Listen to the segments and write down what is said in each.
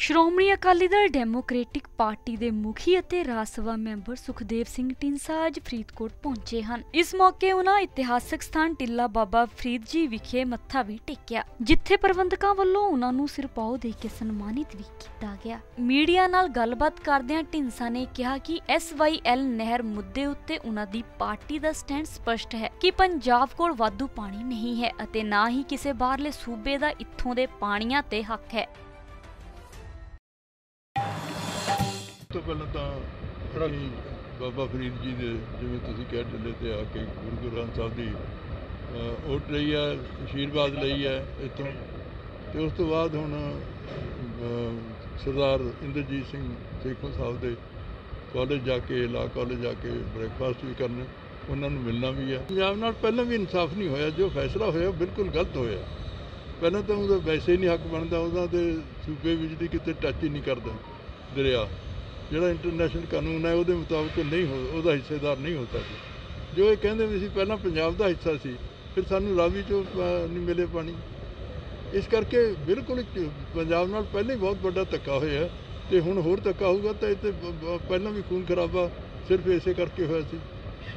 Shiromani Akali Dal democratic party ਦੇ ਮੁਖੀ ਅਤੇ ਰਾਜ ਸਭਾ ਮੈਂਬਰ ਸੁਖਦੇਵ ਸਿੰਘ ਢੀਂਡਸਾ ਅੱਜ ਫਰੀਦਕੋਟ ਪਹੁੰਚੇ ਹਨ। ਇਸ ਮੌਕੇ ਉਹਨਾਂ ਇਤਿਹਾਸਕ ਸਥਾਨ ਟਿੱਲਾ ਬਾਬਾ ਫਰੀਦ ਜੀ ਵਿਖੇ ਮੱਥਾ ਵੀ ਟੇਕਿਆ, ਜਿੱਥੇ ਪ੍ਰਬੰਧਕਾਂ ਵੱਲੋਂ ਉਹਨਾਂ ਨੂੰ ਸਿਰਪਾਓ ਦੇ ਕੇ ਸਨਮਾਨਿਤ ਵੀ ਕੀਤਾ ਗਿਆ। ਮੀਡੀਆ ਨਾਲ ਗੱਲਬਾਤ ਕਰਦਿਆਂ ਢੀਂਡਸਾ ਨੇ ਕਿਹਾ ਕਿ ਐਸਵਾਈਐਲ ਨਹਿਰ ਮੁੱਦੇ ਉੱਤੇ ਉਹਨਾਂ ਦੀ ਪਾਰਟੀ ਦਾ ਸਟੈਂਡ ਸਪਸ਼ਟ ਹੈ ਕਿ ਪੰਜਾਬ ਕੋਲ ਵਾਧੂ ਪਾਣੀ ਨਹੀਂ ਹੈ ਅਤੇ ਨਾ ਹੀ ਕਿਸੇ ਬਾਹਰਲੇ ਸੂਬੇ ਦਾ ਇੱਥੋਂ ਦੇ ਪਾਣੀਆਂ ਤੇ ਹੱਕ ਹੈ। ਤੋਂ ਪਹਿਲਾਂ ਤਾਂ ਅਸੀਂ ਬਾਬਾ ਫਰੀਦ ਜੀ ਦੇ ਜਿਵੇਂ ਤੁਸੀਂ ਕਹਿ ਢਿੱਲੇ ਤੇ ਆ ਕੇ ਗੁਰੂ ਗ੍ਰੰਥ ਸਾਹਿਬ ਦੀ ਅ, ਓਟ ਲਈ ਹੈ ਆਸ਼ੀਰਵਾਦ ਲਈ ਹੈ ਇੱਥੋਂ। ਤੇ ਉਸ ਤੋਂ ਬਾਅਦ ਹੁਣ ਸਰਦਾਰ ਇੰਦਰਜੀਤ ਸਿੰਘ ਸੇਖੋਂ ਸਾਹਿਬ ਦੇ ਕਾਲਜ ਜਾ ਕੇ ਲਾ ਕਾਲਜ ਜਾ ਕੇ ਬ੍ਰੇਕਫਾਸਟ ਵੀ ਕਰਨ ਉਹਨਾਂ ਨੂੰ ਮਿਲਣਾ ਵੀ ਹੈ। ਪੰਜਾਬ ਨਾਲ ਪਹਿਲਾਂ ਵੀ ਇਨਸਾਫ ਨਹੀਂ ਹੋਇਆ ਜੋ ਫੈਸਲਾ ਹੋਇਆ ਉਹ ਬਿਲਕੁਲ ਗਲਤ ਹੋਇਆ। ਪਹਿਲਾਂ ਤਾਂ ਉਹਦਾ ਵੈਸੇ ਹੀ ਨਹੀਂ ਹੱਕ ਬਣਦਾ ਉਹਦਾ ਤੇ ਸੂਬੇ ਵਿੱਚ ਦੀ ਕਿਤੇ ਟੱਚ ਹੀ ਨਹੀਂ ਕਰਦਾ ਦਰਿਆ। ਜਿਹੜਾ ਇੰਟਰਨੈਸ਼ਨਲ ਕਾਨੂੰਨ ਹੈ ਉਹਦੇ ਮੁਤਾਬਕ ਨਹੀਂ ਹੋ ਉਹਦਾ ਹਿੱਸੇਦਾਰ ਨਹੀਂ ਹੋ ਸਕਦਾ। ਜੋ ਇਹ ਕਹਿੰਦੇ ਵੀ ਸੀ ਪਹਿਲਾਂ ਪੰਜਾਬ ਦਾ ਹਿੱਸਾ ਸੀ ਫਿਰ ਸਾਨੂੰ ਰਾਵੀ ਚੋਂ ਨਹੀਂ ਮਿਲੇ ਪਾਣੀ। ਇਸ ਕਰਕੇ ਬਿਲਕੁਲ ਪੰਜਾਬ ਨਾਲ ਪਹਿਲਾਂ ਹੀ ਬਹੁਤ ਵੱਡਾ ਧੱਕਾ ਹੋਇਆ ਤੇ ਹੁਣ ਹੋਰ ਧੱਕਾ ਹੋਊਗਾ ਤਾਂ ਇਹ ਤੇ ਬ- ਬ- ਪਹਿਲਾਂ ਵੀ ਖੂਨ ਖਰਾਬਾ ਸਿਰਫ ਇਸੇ ਕਰਕੇ ਹੋਇਆ ਸੀ।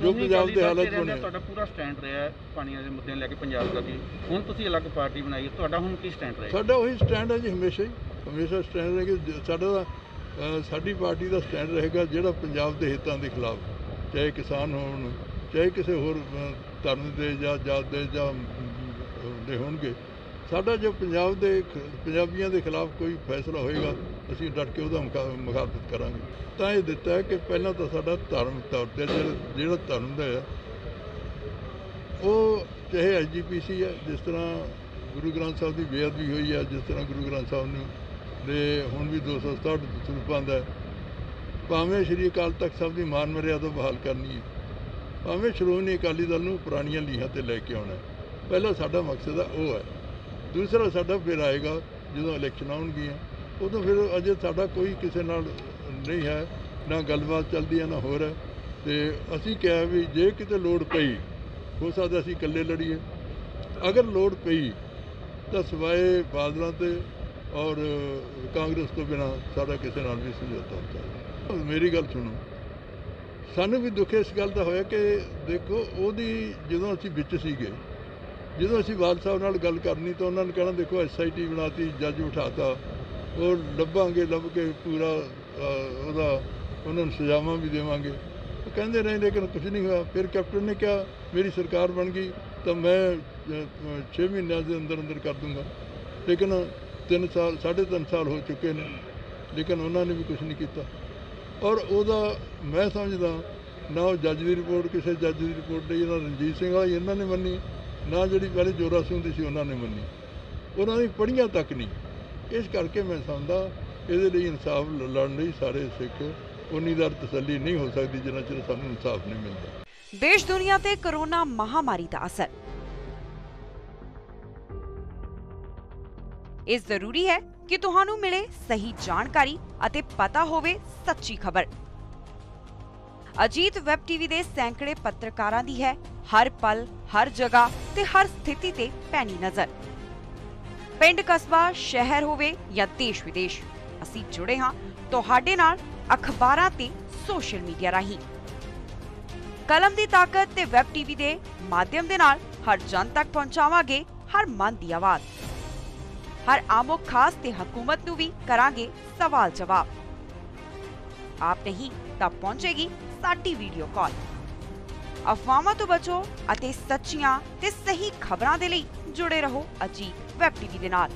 ਜੋ ਪੰਜਾਬ ਦੇ ਹਾਲਾਤ ਬਣੇ ਤੁਹਾਡਾ ਪੂਰਾ ਸਟੈਂਡ ਰਿਹਾ ਹੈ ਪਾਣੀਆਂ ਦੇ ਮੁੱਦਿਆਂ ਲੈ ਕੇ ਪੰਜਾਬ ਦਾ ਵੀ। ਹੁਣ ਤੁਸੀਂ ਅਲੱਗ ਪਾਰਟੀ ਬਣਾਈ ਹੈ ਤੁਹਾਡਾ ਹੁਣ ਕੀ ਸਟੈਂਡ ਰਹੇਗਾ ਸਾਡਾ ਉਹੀ ਸਟੈਂਡ ਹੈ ਜੀ ਹਮੇਸ਼ਾ ਹੀ। ਹਮੇਸ਼ਾ ਸਟੈਂਡ ਰਹੇਗਾ ਜ- ਸਾਡਾ ਸਾਡੀ ਪਾਰਟੀ ਦਾ ਸਟੈਂਡ ਰਹੇਗਾ ਜਿਹੜਾ ਪੰਜਾਬ ਦੇ ਹਿੱਤਾਂ ਦੇ ਖਿਲਾਫ, ਚਾਹੇ ਕਿਸਾਨ ਹੋਣ, ਚਾਹੇ ਕਿਸੇ ਹੋਰ ਧਰਮ ਦੇ ਜਾਂ ਜਾਤ ਦੇ ਜਾਂ ਦੇ ਹੋਣਗੇ। ਸਾਡਾ ਜੋ ਪੰਜਾਬ ਦੇ ਖ- ਪੰਜਾਬੀਆਂ ਦੇ ਖਿਲਾਫ ਕੋਈ ਫੈਸਲਾ ਹੋਏਗਾ, ਅਸੀਂ ਡਟ ਕੇ ਉਹਦਾ ਮੁਕਾ- ਮੁਖਾਲਫਤ ਕਰਾਂਗੇ। ਤਾਂ ਇਹ ਦਿੱਤਾ ਹੈ ਕਿ ਪਹਿਲਾਂ ਤਾਂ ਸਾਡਾ ਧਰਮ ਤੌਰ ਤੇ ਜਿਹੜਾ ਧਰਮ ਦਾ ਹੈ, ਉਹ ਚਾਹੇ ਐਸਜੀਪੀਸੀ ਹੈ, ਜਿਸ ਤਰ੍ਹਾਂ ਗੁਰੂ ਗ੍ਰੰਥ ਸਾਹਿਬ ਦੀ ਬੇਅਦਬੀ ਹੋਈ ਹੈ, ਜਿਸ ਤਰ੍ਹਾਂ ਗੁਰੂ ਗ੍ਰੰਥ ਸਾਹਿਬ ਨੂੰ ਦੇ ਹੁਣ ਵੀ 267 ਸਰੂਪਾਂ ਦਾ ਹੈ। ਭਾਵੇਂ ਸ਼੍ਰੀ ਅਕਾਲ ਤਖਤ ਸਾਹਿਬ ਦੀ ਮਾਨ ਮਰਿਆਦਾ ਬਹਾਲ ਕਰਨੀ ਹੈ, ਭਾਵੇਂ ਸ਼੍ਰੋਮਣੀ ਅਕਾਲੀ ਦਲ ਨੂੰ ਪੁਰਾਣੀਆਂ ਲੀਹਾਂ ਤੇ ਲੈ ਕੇ ਆਉਣਾ ਹੈ। ਪਹਿਲਾ ਸਾਡਾ ਮਕਸਦ ਹੈ ਉਹ ਹੈ। ਦੂਸਰਾ ਸਾਡਾ ਫਿਰ ਆਏਗਾ, ਜਦੋਂ ਇਲੈਕਸ਼ਨ ਆਉਣਗੀਆਂ, ਉਦੋਂ ਫਿਰ ਅਜੇ ਸਾਡਾ ਕੋਈ ਕਿਸੇ ਨਾਲ ਨਹੀਂ ਹੈ, ਨਾ ਗੱਲਬਾਤ ਚੱਲਦੀ ਹੈ, ਨਾ ਹੋਰ ਹੈ। ਤੇ ਅਸੀਂ ਕਿਹਾ ਵੀ ਜੇ ਕਿਤੇ ਲੋੜ ਪਈ, ਹੋ ਸਕਦਾ ਅਸੀਂ ਇਕੱਲੇ ਲੜੀਏ। ਅਗਰ ਲੋੜ ਪਈ, ਤਾਂ ਸਵਾਏ ਬਾਦਲਾਂ ਤੇ ਔਰ ਕਾਂਗਰਸ ਤੋਂ ਬਿਨਾ ਸਾਡਾ ਕਿਸੇ ਨਾਲ ਵੀ ਸਮਝੌਤਾ ਹੋ ਮੇਰੀ ਗੱਲ ਸੁਣੋ। ਸਾਨੂੰ ਵੀ ਦੁੱਖ ਇਸ ਗੱਲ ਦਾ ਹੋਇਆ ਕਿ ਦੇਖੋ, ਉਹਦੀ ਜਦੋਂ ਅਸੀਂ ਵਿੱਚ ਸੀਗੇ, ਜਦੋਂ ਅਸੀਂ ਬਾਲ ਸਾਹਿਬ ਨਾਲ ਗੱਲ ਕਰਨੀ ਤਾਂ ਉਹਨਾਂ ਨੇ ਕਹਿਣਾ, ਦੇਖੋ ਐਸਆਈਟੀ ਬਣਾਤੀ, ਜੱਜ ਬਿਠਾਤਾ ਉਹ ਲੱਭਾਂਗੇ, ਲੱਭ ਕੇ ਪੂਰਾ ਉਹਦਾ ਉਹਨਾਂ ਨੂੰ ਸਜ਼ਾਵਾਂ ਵੀ ਦੇਵਾਂਗੇ। ਉਹ ਕਹਿੰਦੇ ਰਹੇ, ਲੇਕਿਨ ਕੁਝ ਨਹੀਂ ਹੋਇਆ। ਫਿਰ ਕੈਪਟਨ ਨੇ ਕਿਹਾ, ਮੇਰੀ ਸਰਕਾਰ ਬਣ ਗਈ ਤਾਂ ਮੈਂ 6 ਮਹੀਨਿਆਂ ਦੇ ਅੰਦਰ ਅੰਦਰ ਕਰ ਦੂੰਗਾ। ਲੇਕਿਨ 3 ਸਾਲ, ਸਾਢੇ ਤਿੰਨ ਸਾਲ ਹੋ ਚੁੱਕੇ ਨੇ, ਲੇਕਿਨ ਉਹਨਾਂ ਨੇ ਵੀ ਕੁਝ ਨਹੀਂ ਕੀਤਾ। ਔਰ ਉਹਦਾ ਮੈਂ ਸਮਝਦਾ, ਨਾ ਉਹ ਜੱਜ ਦੀ ਰਿਪੋਰਟ, ਕਿਸੇ ਜੱਜ ਦੀ ਰਿਪੋਰਟ ਲਈ ਨਾ ਰਣਜੀਤ ਸਿੰਘ ਵਾਲੀ ਇਹਨਾਂ ਨੇ ਮੰਨੀ, ਨਾ ਜਿਹੜੀ ਪਹਿਲੇ ਜੋਰਾ ਸਿੰਘ ਦੀ ਸੀ ਉਹਨਾਂ ਨੇ ਮੰਨੀ। ਉਹਨਾਂ ਦੀ ਪੜੀਆਂ ਤੱਕ ਨਹੀਂ। ਇਸ ਕਰਕੇ ਮੈਂ ਸਮਝਦਾ, ਇਹਦੇ ਲਈ ਇਨਸਾਫ ਲੜਨ ਲਈ ਸਾਰੇ ਸਿੱਖ ਉਨੀ ਦਰ ਤਸੱਲੀ ਨਹੀਂ ਹੋ ਸਕਦੀ, ਜਿੰਨਾ ਚਿਰ ਸਾਨੂੰ ਇਨਸਾਫ ਨਹੀਂ ਮਿਲਦਾ। ਦੇਸ਼ ਦੁਨੀਆ ਤੇ ਕਰੋਨਾ ਮਹਾਮਾਰੀ ਦਾ ਅਸਰ ਇਹ ਜ਼ਰੂਰੀ ਹੈ ਕਿ ਤੁਹਾਨੂੰ ਮਿਲੇ ਸਹੀ ਜਾਣਕਾਰੀ ਅਤੇ ਪਤਾ ਹੋਵੇ ਸੱਚੀ ਖਬਰ। ਅਜੀਤ ਵੈਬ ਟੀਵੀ ਦੇ ਸੈਂਕੜੇ ਪੱਤਰਕਾਰਾਂ ਦੀ ਹੈ, ਹਰ ਪਲ, ਹਰ ਜਗ੍ਹਾ ਤੇ ਹਰ ਸਥਿਤੀ ਤੇ ਪੈਣੀ ਨਜ਼ਰ। ਪਿੰਡ ਕਸਬਾ, ਸ਼ਹਿਰ ਹੋਵੇ ਜਾਂ ਦੇਸ਼ ਵਿਦੇਸ਼, ਅਸੀਂ ਜੁੜੇ ਹਾਂ ਤੁਹਾਡੇ ਨਾਲ ਅਖਬਾਰਾਂ ਤੇ ਸੋਸ਼ਲ ਮੀਡੀਆ ਰਾਹੀਂ। ਕਲਮ ਦੀ ਤਾਕਤ ਤੇ ਵੈਬ ਟੀਵੀ ਦੇ ਮਾਧਿਅਮ ਦੇ ਨਾਲ ਹਰ ਜਨ ਤੱਕ ਪਹੁੰਚਾਵਾਂਗੇ ਹਰ ਮਨ ਦੀ ਆਵਾਜ਼। ਹਰ ਆਮੋ ਖਾਸ ਤੇ ਹਕੂਮਤ ਨੂੰ ਵੀ ਕਰਾਂਗੇ ਸਵਾਲ ਜਵਾਬ। ਆਪ ਨਹੀਂ ਤਾਂ ਪਹੁੰਚੇਗੀ ਸਾਡੀ ਵੀਡੀਓ ਕਾਲ। ਅਫਵਾਹਾਂ ਤੋਂ ਬਚੋ ਅਤੇ ਸੱਚੀਆਂ ਤੇ ਸਹੀ ਖਬਰਾਂ ਦੇ ਲਈ ਜੁੜੇ ਰਹੋ ਅਜੀਤ ਵੈਬ ਟੀਵੀ ਦੇ ਨਾਲ।